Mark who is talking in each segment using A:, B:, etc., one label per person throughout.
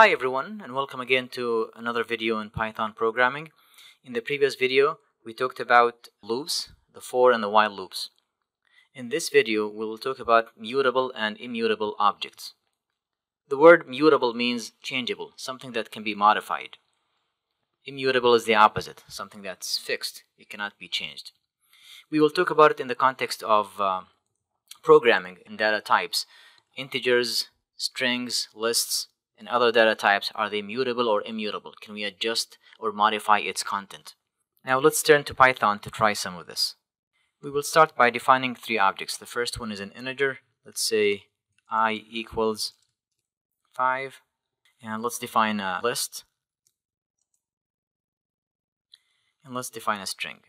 A: Hi everyone and welcome again to another video in Python programming. In the previous video we talked about loops, the for and the while loops. In this video we will talk about mutable and immutable objects. The word mutable means changeable, something that can be modified. Immutable is the opposite, something that's fixed, it cannot be changed. We will talk about it in the context of uh, programming in data types, integers, strings, lists, and other data types, are they mutable or immutable? Can we adjust or modify its content? Now let's turn to Python to try some of this. We will start by defining three objects. The first one is an integer. Let's say i equals 5. And let's define a list. And let's define a string.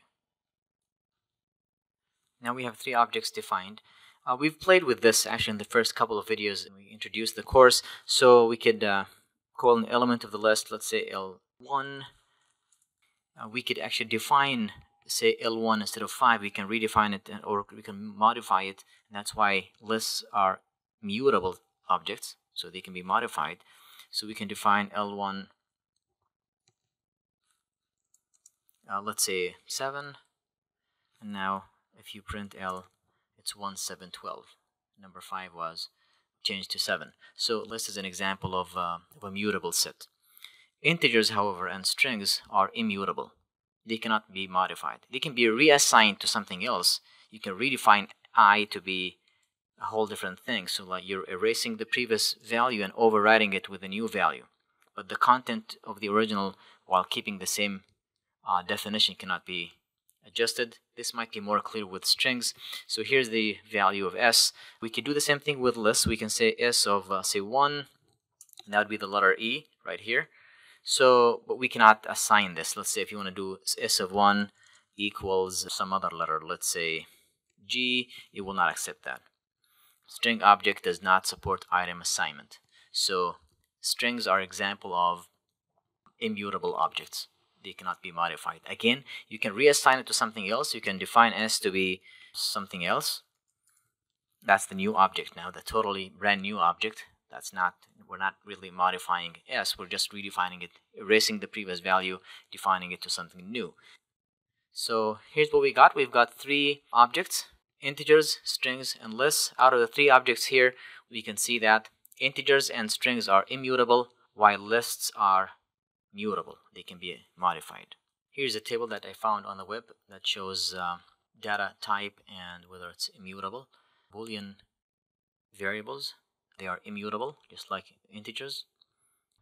A: Now we have three objects defined. Uh, we've played with this actually in the first couple of videos. We introduced the course, so we could uh, call an element of the list, let's say L1. Uh, we could actually define, say L1 instead of 5. We can redefine it or we can modify it. And that's why lists are mutable objects, so they can be modified. So we can define L1, uh, let's say 7. And now if you print L it's 1, 7, 12. Number 5 was changed to 7. So list is an example of, uh, of a mutable set. Integers, however, and strings are immutable. They cannot be modified. They can be reassigned to something else. You can redefine i to be a whole different thing. So like you're erasing the previous value and overriding it with a new value. But the content of the original, while keeping the same uh, definition, cannot be adjusted. This might be more clear with strings. So here's the value of s. We could do the same thing with lists. We can say s of, uh, say, 1. and that would be the letter E right here. So, but we cannot assign this. Let's say if you want to do s of 1 equals some other letter, let's say G, it will not accept that. String object does not support item assignment. So strings are example of immutable objects they cannot be modified. Again, you can reassign it to something else. You can define s to be something else. That's the new object now, the totally brand new object. That's not, we're not really modifying s, we're just redefining it, erasing the previous value, defining it to something new. So here's what we got. We've got three objects, integers, strings, and lists. Out of the three objects here, we can see that integers and strings are immutable, while lists are mutable. They can be modified. Here's a table that I found on the web that shows uh, data type and whether it's immutable. Boolean variables, they are immutable, just like integers.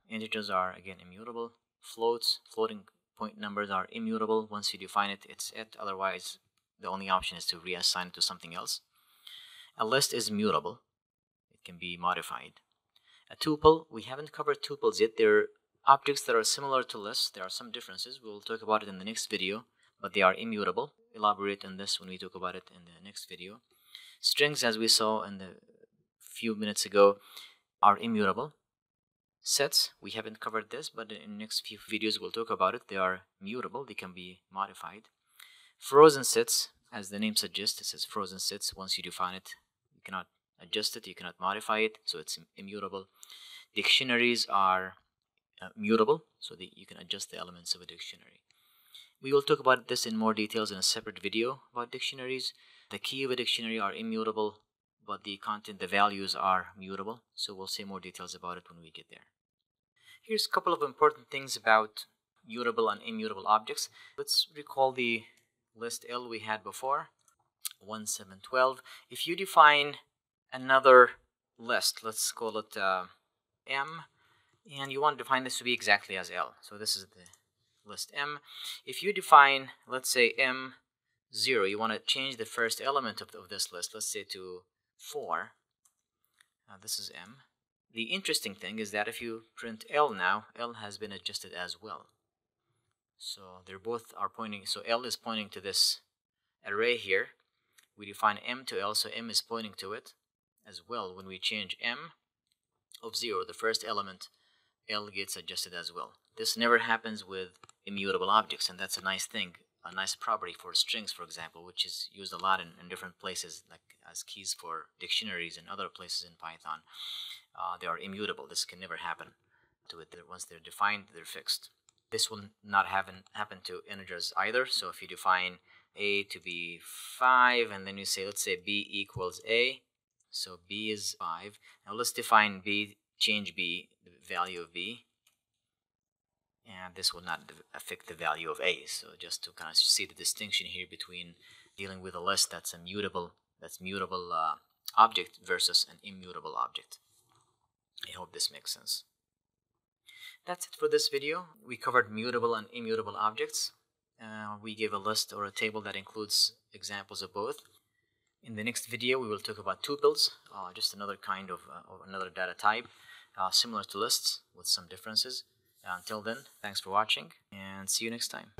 A: Integers are, again, immutable. Floats, floating point numbers are immutable. Once you define it, it's it. Otherwise, the only option is to reassign it to something else. A list is mutable. It can be modified. A tuple, we haven't covered tuples yet. They're Objects that are similar to lists, there are some differences. We will talk about it in the next video, but they are immutable. Elaborate on this when we talk about it in the next video. Strings, as we saw in the few minutes ago, are immutable. Sets, we haven't covered this, but in the next few videos we'll talk about it. They are mutable, they can be modified. Frozen sets, as the name suggests, it says frozen sets. Once you define it, you cannot adjust it, you cannot modify it, so it's immutable. Dictionaries are uh, mutable so that you can adjust the elements of a dictionary. We will talk about this in more details in a separate video about dictionaries. The key of a dictionary are immutable, but the content, the values are mutable. So we'll say more details about it when we get there. Here's a couple of important things about mutable and immutable objects. Let's recall the list L we had before, 1, 7, 12. If you define another list, let's call it uh, M, and you want to define this to be exactly as L. So this is the list M. If you define, let's say M0, you want to change the first element of, of this list, let's say to 4. Uh, this is M. The interesting thing is that if you print L now, L has been adjusted as well. So they're both are pointing, so L is pointing to this array here. We define M to L, so M is pointing to it as well. When we change M of 0, the first element L gets adjusted as well. This never happens with immutable objects, and that's a nice thing, a nice property for strings, for example, which is used a lot in, in different places, like as keys for dictionaries and other places in Python. Uh, they are immutable. This can never happen. to it. Once they're defined, they're fixed. This will not happen happen to integers either. So if you define a to be 5 and then you say let's say b equals a so b is 5 now let's define b change b the value of b. And this will not affect the value of a. So just to kind of see the distinction here between dealing with a list that's a mutable that's mutable uh, object versus an immutable object. I hope this makes sense. That's it for this video. We covered mutable and immutable objects. Uh, we gave a list or a table that includes examples of both. In the next video, we will talk about tuples, uh, just another kind of uh, another data type, uh, similar to lists with some differences. until then, thanks for watching and see you next time.